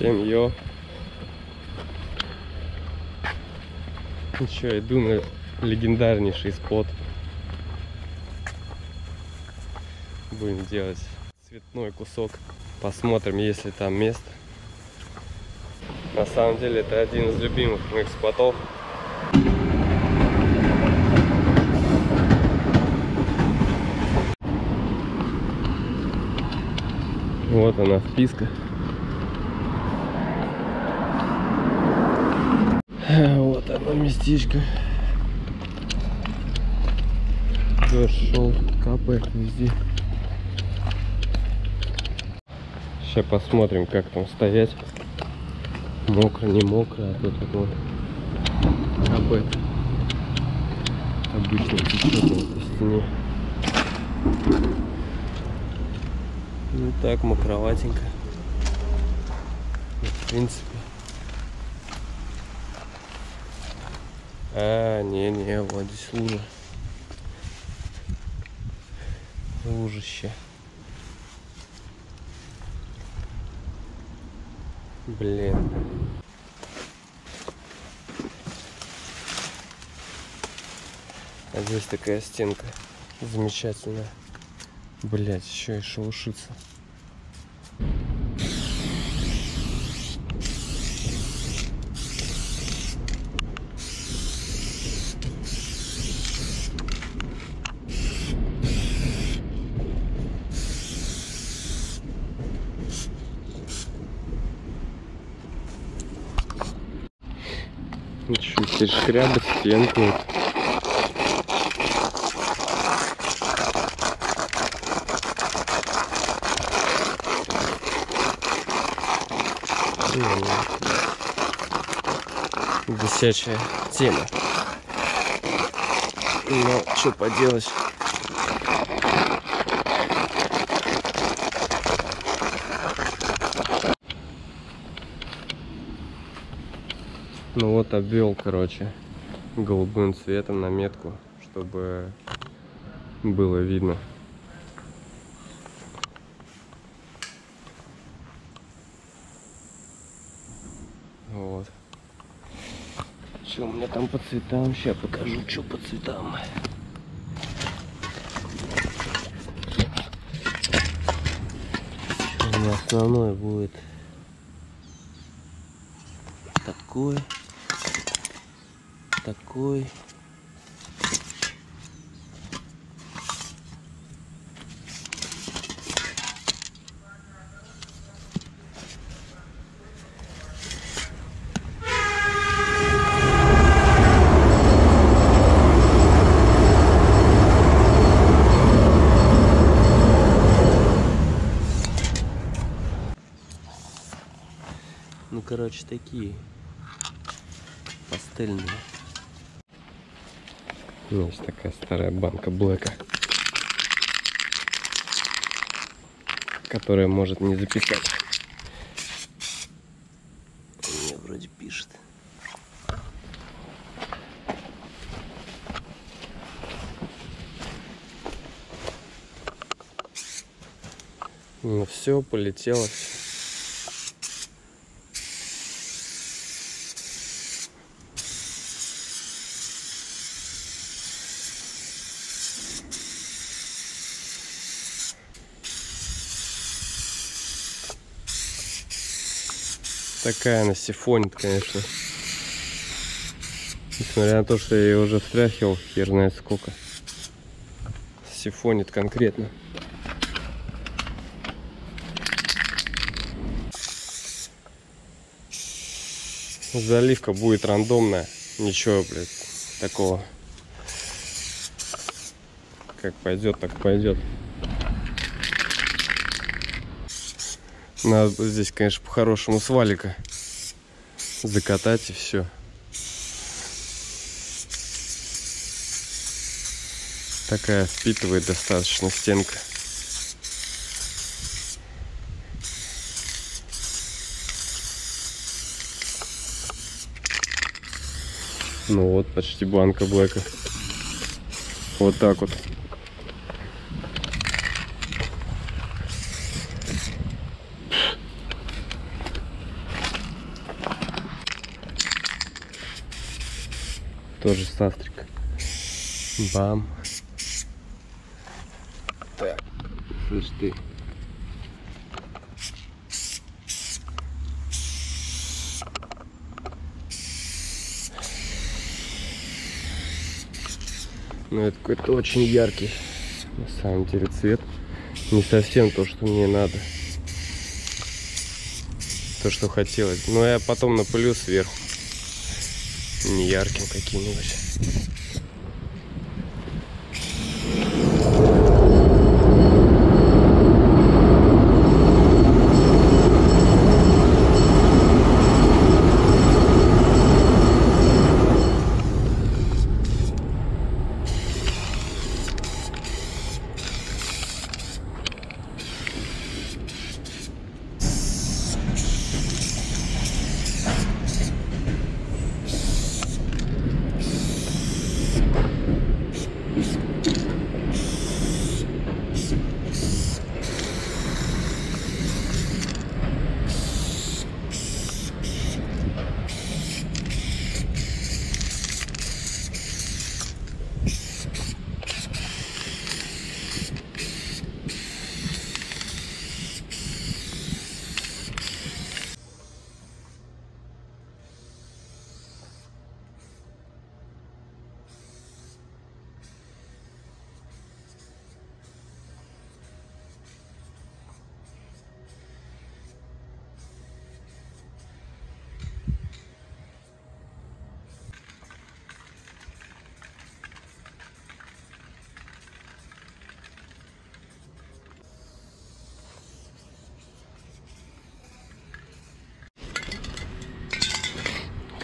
Всем что, иду на легендарнейший спот. Будем делать цветной кусок. Посмотрим, есть ли там место. На самом деле это один из любимых моих спотов. Вот она вписка. Вот оно местечко. Дождь шел, капает везде. Сейчас посмотрим, как там стоять. Мокро, не мокро, а тут вот капает. Обычно течет на этой стене. Ну так, мокроватенько. В принципе. А, не-не, вот здесь лужа. Лужище. Блин. А здесь такая стенка замечательная. Блять, еще и шелушится. Себе, шкрябать стенку. Висячая тема. Но что поделать. Ну вот обвел, короче, голубым цветом на метку, чтобы было видно. Вот. Что у меня там по цветам? Сейчас покажу, что по цветам. У меня основной будет такой, такой. Ну, короче, такие пастельные. Есть такая старая банка Блэка, которая может не записать. Мне вроде пишет. Ну все, полетело. Такая она сифонит, конечно. Несмотря на то, что я ее уже встряхивал, хер знает сколько. Сифонит конкретно. Заливка будет рандомная. Ничего, блядь, такого. Как пойдет, так пойдет. Надо здесь, конечно, по-хорошему с валика закатать и все. Такая впитывает достаточно стенка. Ну вот, почти банка блэка. Вот так вот. Тоже састрик. Бам. Так. Слышь ты. Ну это какой-то очень яркий на самом деле цвет. Не совсем то, что мне надо. То, что хотелось. Но я потом напылю сверху. Не ярким каким-нибудь.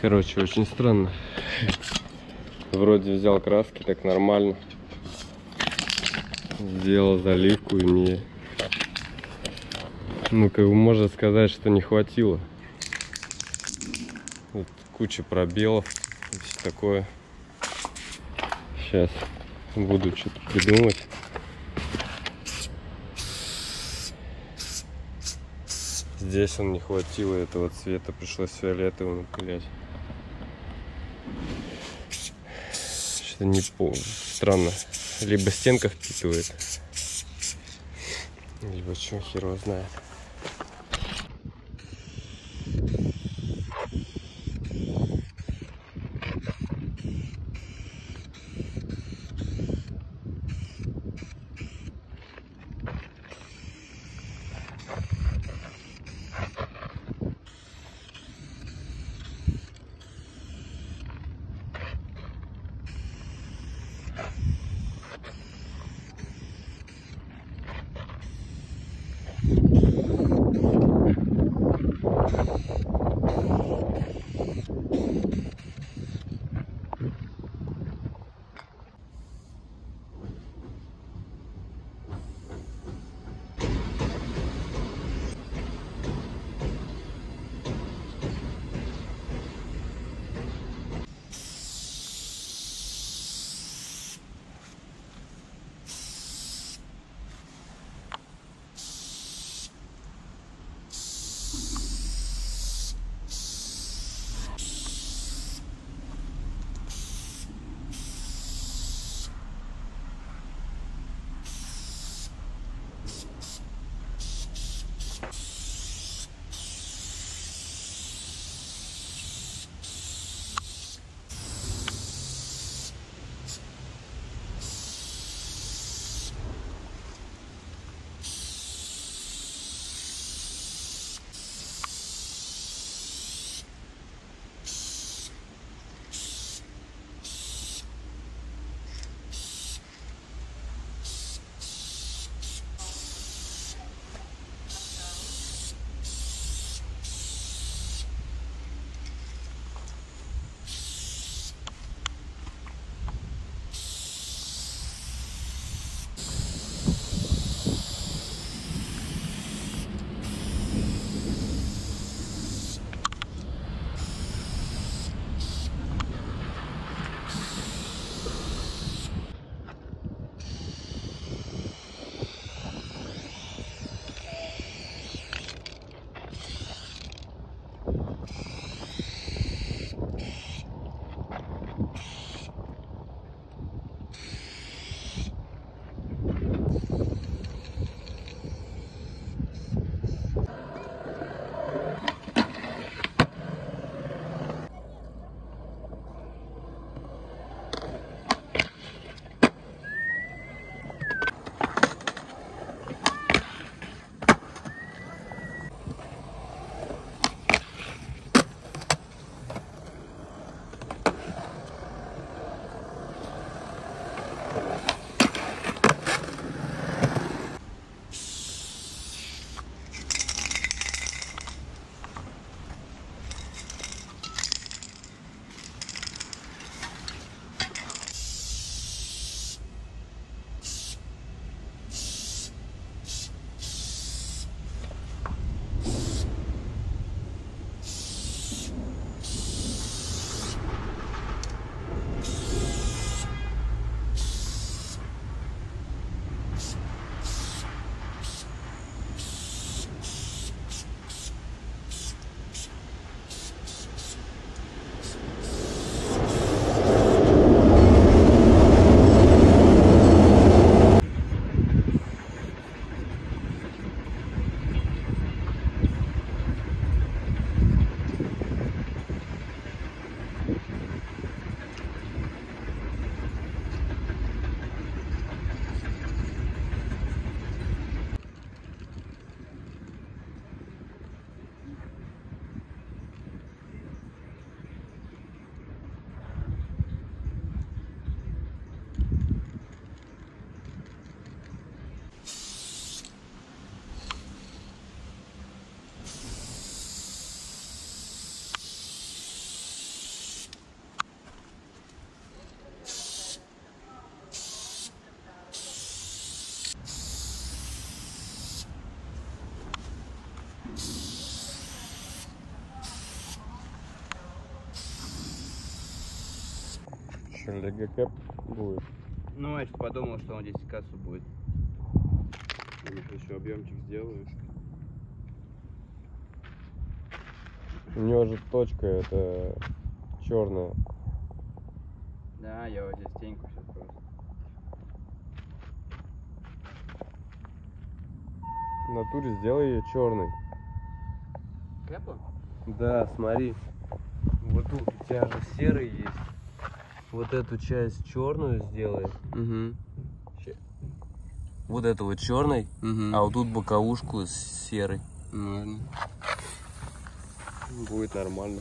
Короче, очень странно. Вроде взял краски, так нормально. Сделал заливку и мне... Ну, как бы можно сказать, что не хватило. Вот куча пробелов все такое. Сейчас буду что-то придумать. Здесь он не хватило этого цвета, пришлось фиолетовым напылять. Не помню. Странно. Либо стенка впитывает, либо что, хер его знает. Что, ЛГК будет? Ну, я подумал, что он здесь кассу будет. Еще объемчик сделаешь? У него же точка это черная. Да, я вот здесь теньку сейчас просто. В натуре сделай ее черной. Кэпа? Да, смотри. Вот тут у тебя же серый есть. Вот эту часть черную сделай. Угу. Вот эту вот черной, Угу. а вот тут боковушку с серой. Ладно. Будет нормально.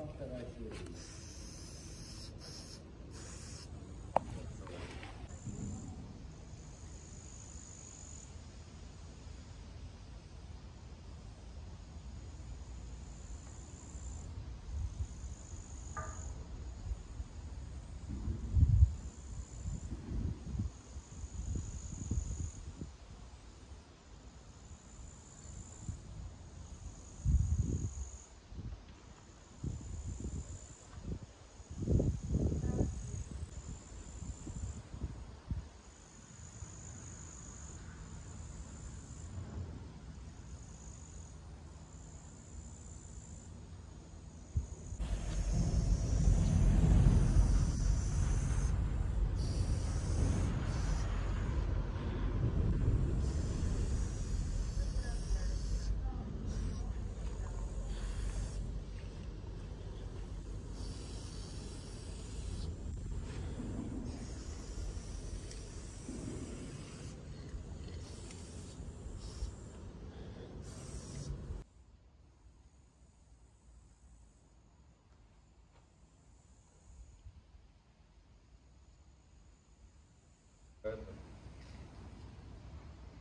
Там вторая серия.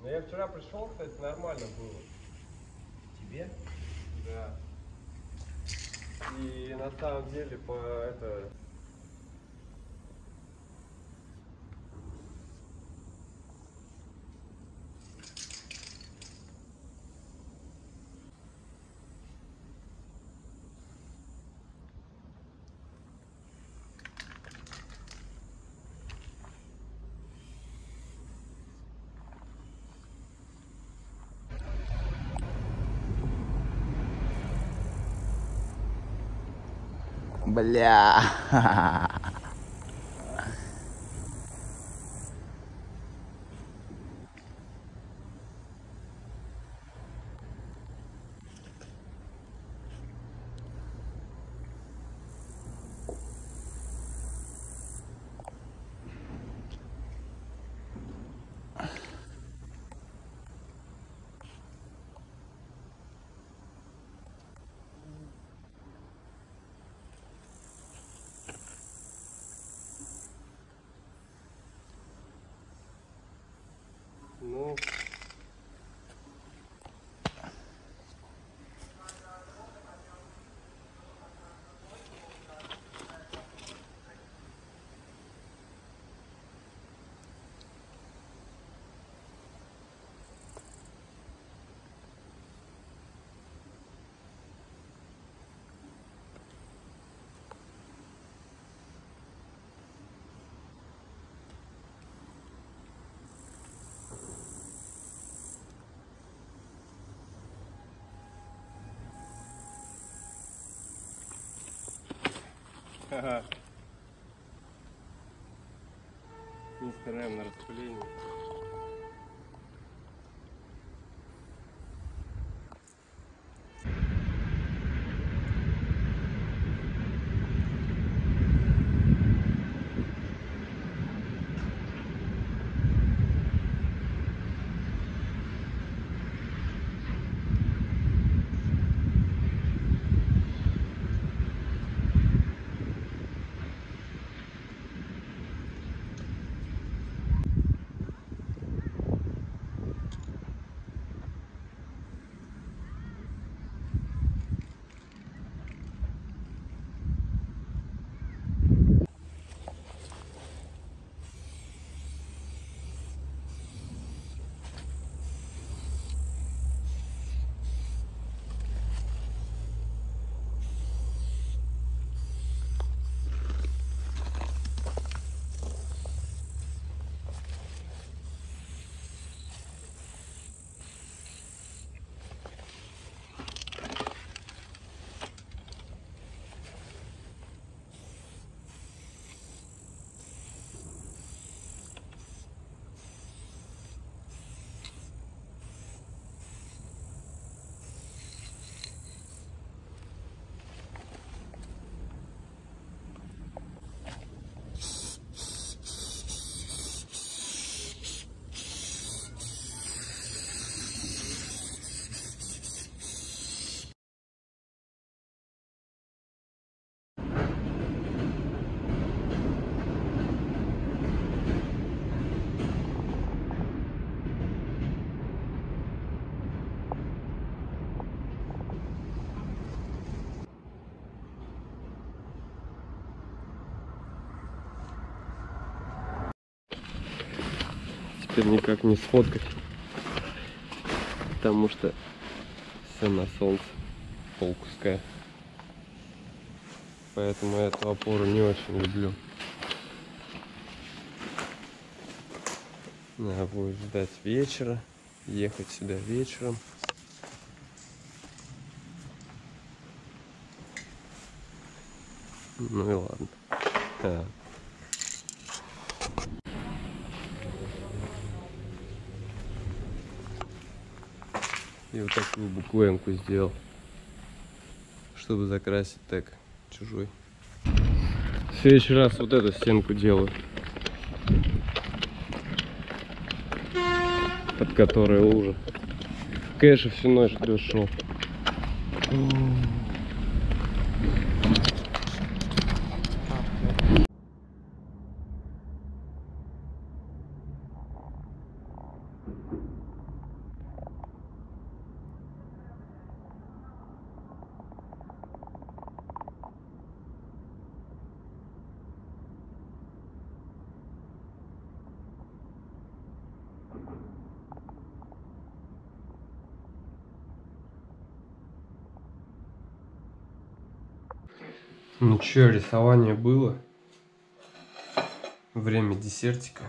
Ну, я вчера пришел, кстати, нормально было. Тебе? Да. И на самом деле по это. Бля. Ну. Мистер М на распылении. Теперь никак не сфоткать. Потому что все на солнце полкуская. Поэтому я эту опору не очень люблю. Надо будет ждать вечера, ехать сюда вечером. Ну и ладно. Так. И вот такую букву М сделал, чтобы закрасить так чужой. В следующий раз вот эту стенку делаю, под которой лужа. Кэша всю ночь дошел. Ну чё, рисование было? Время десертика.